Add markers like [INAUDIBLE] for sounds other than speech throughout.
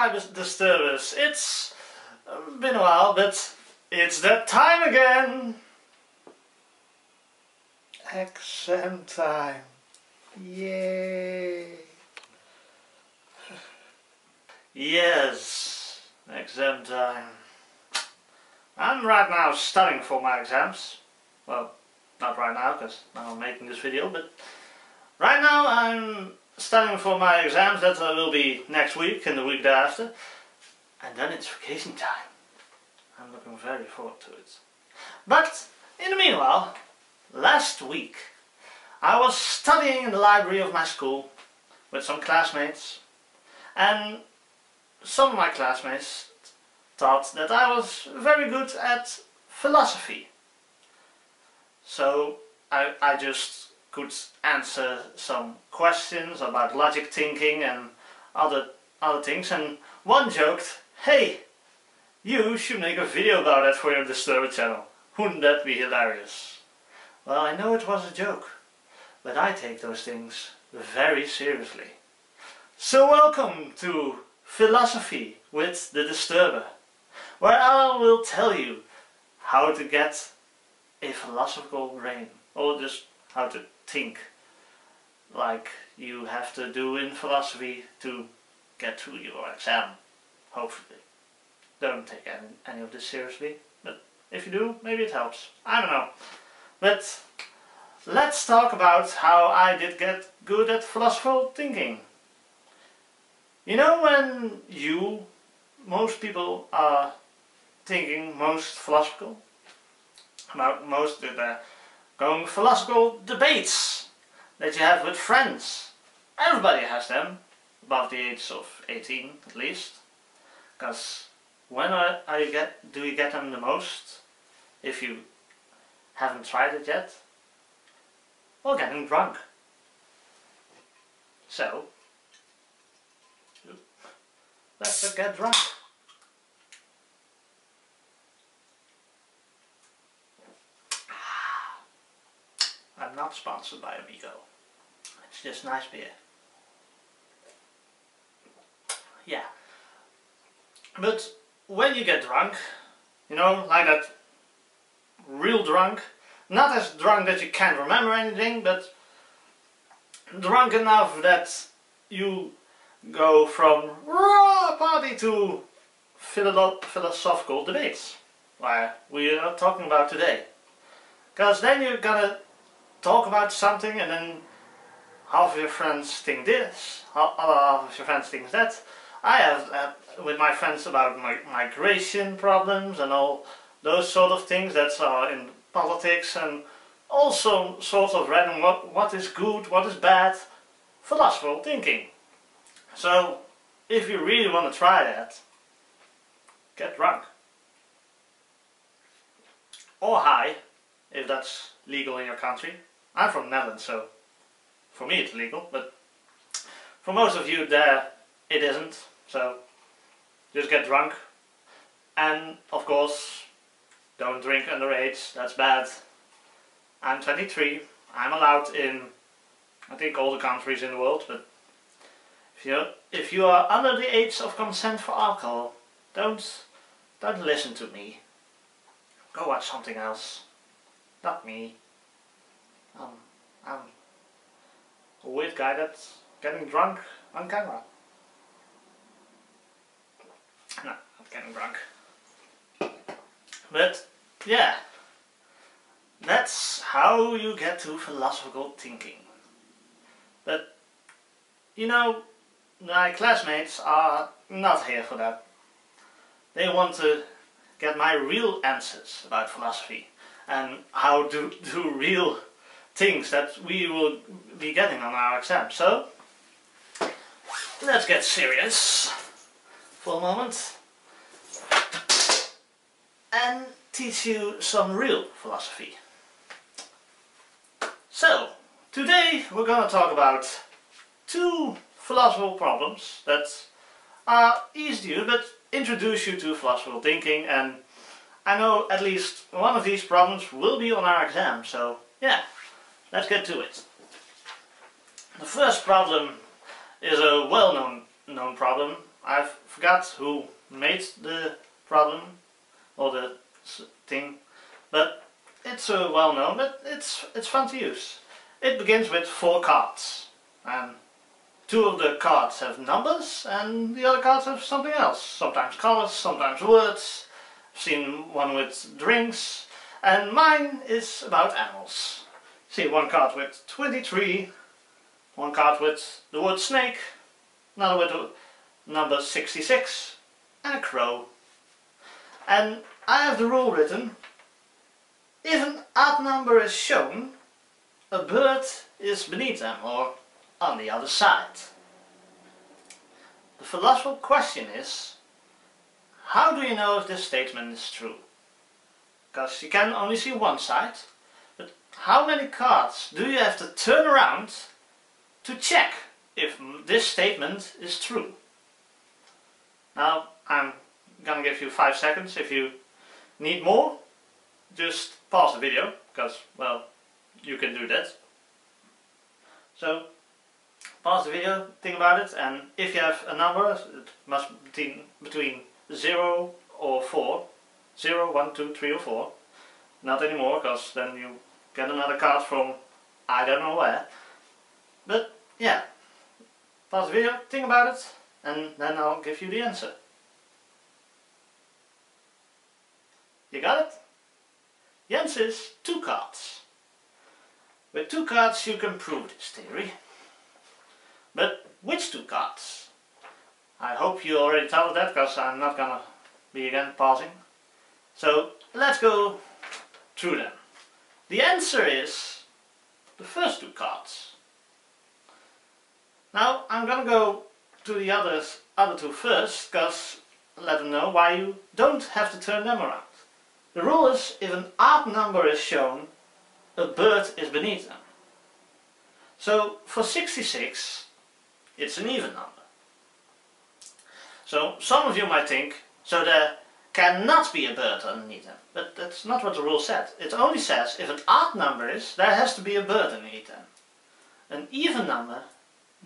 my disturbers. It's um, been a while, but it's that time again. Exam time. Yay. [SIGHS] Yes, exam time. I'm right now studying for my exams. Well, not right now, because now I'm making this video, but right now I'm studying for my exams that will be next week and the week thereafter. And then it's vacation time. I'm looking very forward to it. But, in the meanwhile, last week I was studying in the library of my school with some classmates and some of my classmates thought that I was very good at philosophy. So I, I just could answer some questions about logic thinking and other other things and one joked, hey, you should make a video about that for your Disturber channel. Wouldn't that be hilarious? Well, I know it was a joke, but I take those things very seriously. So welcome to Philosophy with the Disturber, where I will tell you how to get a philosophical brain, or just how to think like you have to do in philosophy to get through your exam, hopefully. Don't take any, any of this seriously, but if you do, maybe it helps. I don't know. But let's talk about how I did get good at philosophical thinking. You know when you, most people are thinking most philosophical? About most of the going philosophical debates that you have with friends. Everybody has them, above the age of 18 at least. Because when are, are you get, do you get them the most? If you haven't tried it yet? Well, getting drunk. So, let's get drunk. I'm not sponsored by Amigo. It's just nice beer. Yeah. But when you get drunk, you know, like that real drunk, not as drunk that you can't remember anything, but drunk enough that you go from raw party to philosophical debates, where we are talking about today. Because then you're gonna talk about something and then half of your friends think this, other half of your friends think that. I have uh, with my friends about my migration problems and all those sort of things that are in politics and also sort of random what, what is good, what is bad, philosophical thinking. So if you really want to try that, get drunk. Or high, if that's legal in your country. I'm from Netherlands, so for me it's legal, but for most of you there it isn't, so just get drunk. And of course, don't drink underage, that's bad. I'm 23, I'm allowed in I think all the countries in the world, but if you if you are under the age of consent for alcohol, don't don't listen to me. Go watch something else. Not me. Um, I'm a weird guy that's getting drunk on camera. No, not getting drunk. But, yeah. That's how you get to philosophical thinking. But, you know, my classmates are not here for that. They want to get my real answers about philosophy and how to do real things that we will be getting on our exam. So, let's get serious for a moment and teach you some real philosophy. So, today we're going to talk about two philosophical problems that are easy to use but introduce you to philosophical thinking and I know at least one of these problems will be on our exam, so yeah. Let's get to it. The first problem is a well-known known problem I forgot who made the problem or the thing, but it's uh, well known, but it's, it's fun to use. It begins with four cards, and two of the cards have numbers, and the other cards have something else. Sometimes colors, sometimes words. I've seen one with drinks, and mine is about animals. See one card with 23, one card with the word snake, another with number 66, and a crow. And I have the rule written, if an odd number is shown, a bird is beneath them or on the other side. The philosophical question is, how do you know if this statement is true? Because you can only see one side, how many cards do you have to turn around to check if this statement is true? Now, I'm gonna give you five seconds. If you need more, just pause the video, because, well, you can do that. So, pause the video, think about it, and if you have a number, it must be between 0 or 4, 0, 1, 2, 3 or 4, not anymore, because then you get another card from I don't know where. But, yeah, pause the video, think about it, and then I'll give you the answer. You got it? The answer is two cards. With two cards you can prove this theory. But which two cards? I hope you already told that because I'm not gonna be again pausing. So let's go through them. The answer is the first two cards. Now I'm gonna go to the others, other two first because let them know why you don't have to turn them around. The rule is if an odd number is shown, a bird is beneath them. So for 66, it's an even number. So some of you might think, so there cannot be a bird underneath them. But that's not what the rule said. It only says if an odd number is, there has to be a bird underneath them. An even number,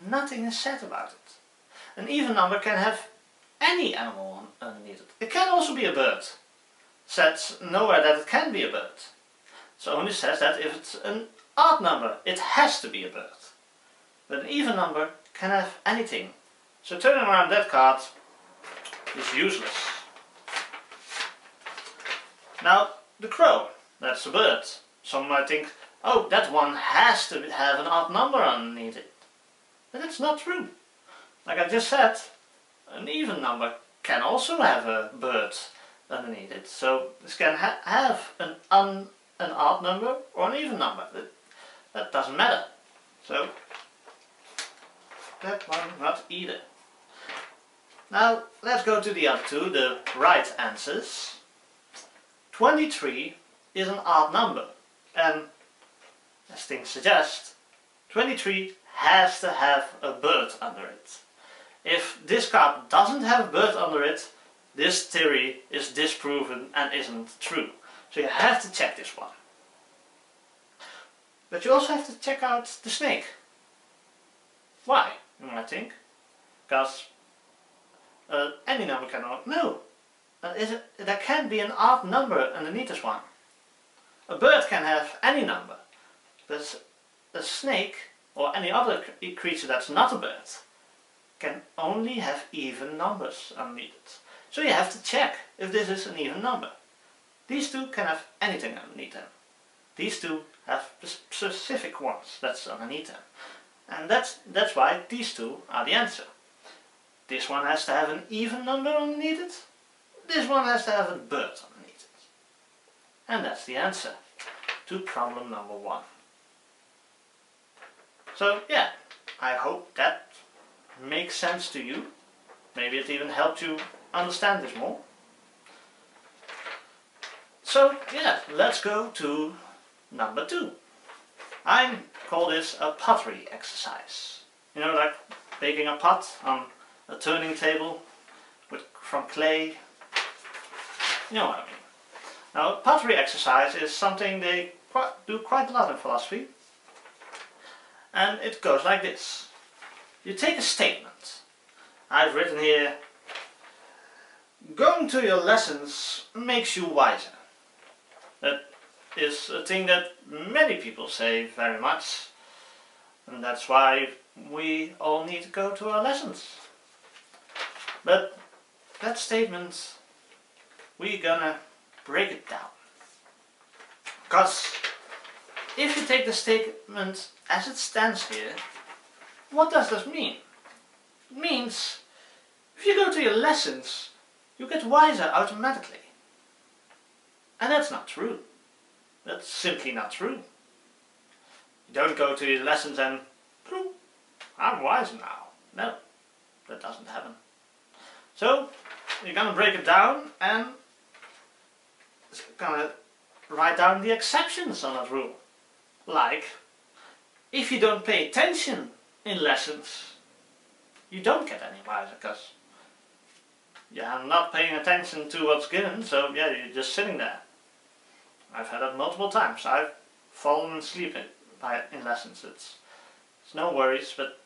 nothing is said about it. An even number can have any animal underneath it. It can also be a bird It says nowhere that it can be a bird. So only says that if it's an odd number, it has to be a bird. But an even number can have anything. So turning around that card is useless. Now, the crow, that's a bird. Some might think, oh, that one has to have an odd number underneath it. But that's not true. Like I just said, an even number can also have a bird underneath it. So this can ha have an un an odd number or an even number. That, that doesn't matter. So that one not either. Now let's go to the other two, the right answers. 23 is an odd number and as things suggest 23 has to have a bird under it. If this card doesn't have a bird under it this theory is disproven and isn't true. So you have to check this one. But you also have to check out the snake. Why, you might think? Because uh, any number cannot. No! Uh, it, there can be an odd number underneath this one. A bird can have any number. But a snake, or any other creature that's not a bird, can only have even numbers underneath it. So you have to check if this is an even number. These two can have anything underneath them. These two have specific ones that's underneath them. And that's, that's why these two are the answer. This one has to have an even number underneath it. This one has to have a bird underneath it. And that's the answer to problem number one. So yeah, I hope that makes sense to you. Maybe it even helped you understand this more. So yeah, let's go to number two. I call this a pottery exercise. You know, like baking a pot on a turning table with from clay. You know what I mean. Now, pottery exercise is something they quite, do quite a lot in philosophy. And it goes like this. You take a statement. I've written here going to your lessons makes you wiser. That is a thing that many people say very much. And that's why we all need to go to our lessons. But that statement, we're gonna break it down. Because if you take the statement as it stands here, what does this mean? It means if you go to your lessons, you get wiser automatically. And that's not true. That's simply not true. You don't go to your lessons and, I'm wise now. No, that doesn't happen. So, you're gonna break it down and gonna write down the exceptions on that rule. Like, if you don't pay attention in lessons, you don't get any wiser because you're not paying attention to what's given, so yeah, you're just sitting there. I've had it multiple times. I've fallen asleep in, by, in lessons. It's, it's no worries, but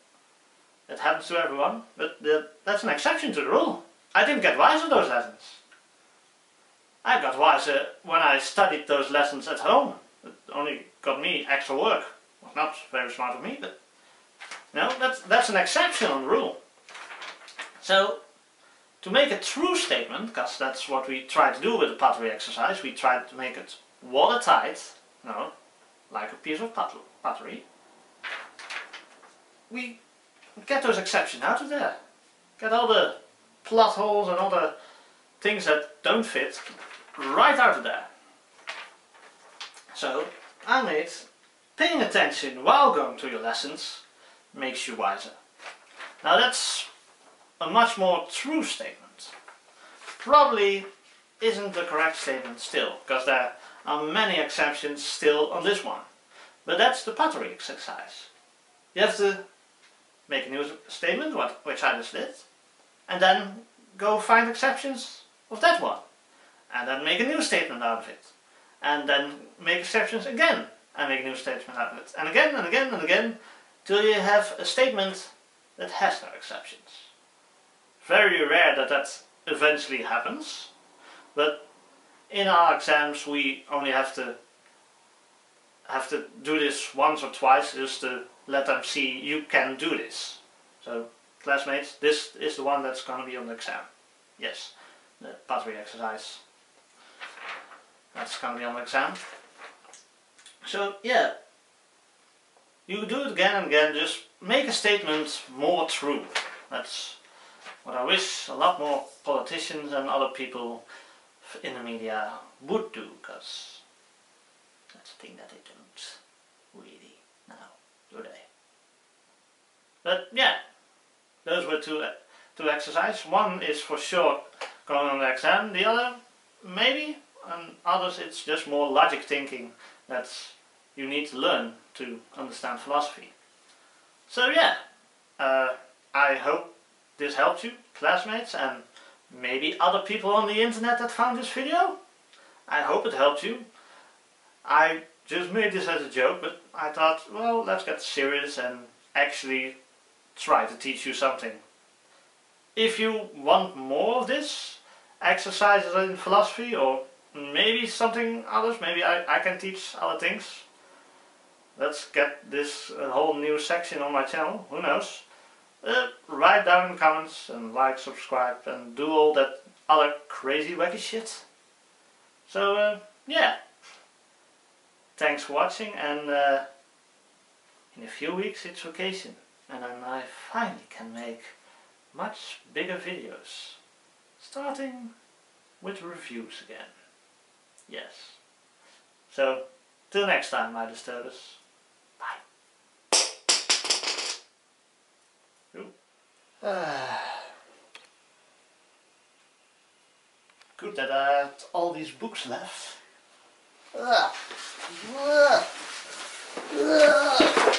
it happens to everyone. But the, that's an exception to the rule. I didn't get wiser those lessons. I got wiser uh, when I studied those lessons at home. It only got me extra work. Well, not very smart of me, but no, that's, that's an exception on rule. So, to make a true statement, because that's what we try to do with the pottery exercise, we try to make it watertight, no, like a piece of pottery, we get those exceptions out of there. Get all the plot holes and all the things that don't fit right out of there. So and it, paying attention while going to your lessons makes you wiser. Now that's a much more true statement. Probably isn't the correct statement still, because there are many exceptions still on this one. But that's the pottery exercise. You have to make a new statement, what, which I just did, and then go find exceptions of that one. And then make a new statement out of it. And then make exceptions again, and make a new statement out of it. And again, and again, and again, till you have a statement that has no exceptions. Very rare that that eventually happens, but in our exams we only have to have to do this once or twice just to let them see you can do this. So classmates, this is the one that's going to be on the exam. Yes, the pottery exercise. That's going to be on the exam. So yeah, you do it again and again, just make a statement more true. That's what I wish a lot more politicians and other people in the media would do, because that's a thing that they don't really now, do they? But yeah, those were two, two exercises. One is for sure going on the exam, the other maybe, and others it's just more logic thinking that you need to learn to understand philosophy. So yeah, uh, I hope this helped you, classmates, and maybe other people on the internet that found this video. I hope it helped you. I just made this as a joke, but I thought, well, let's get serious and actually try to teach you something. If you want more of this, exercises in philosophy, or maybe something others, maybe I, I can teach other things. Let's get this a whole new section on my channel, who knows uh, write down in the comments and like, subscribe and do all that other crazy wacky shit. So uh, yeah, thanks for watching and uh, in a few weeks it's vacation and then I finally can make much bigger videos starting with reviews again. Yes. So, till next time my disturbers. Bye. [SIGHS] Good that I had all these books left. Ah. Ah. Ah.